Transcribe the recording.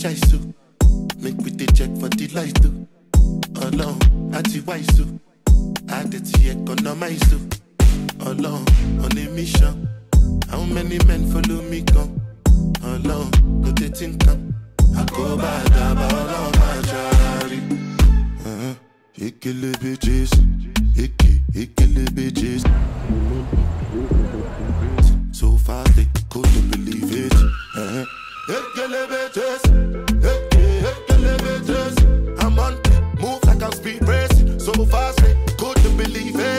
too. Make we dey check for the light too. Alone, àti wise too. Àdètí economize too. Alone, on a mission. How many men follow me come? Alone, no dey think am. Àkóbá àdàbà ọlọ́run máa ṣàárí. Uh-huh. Ekelebe Jésù, eke, ekelebe Jésù. So far they couldn't believe racing so fast, I couldn't believe it.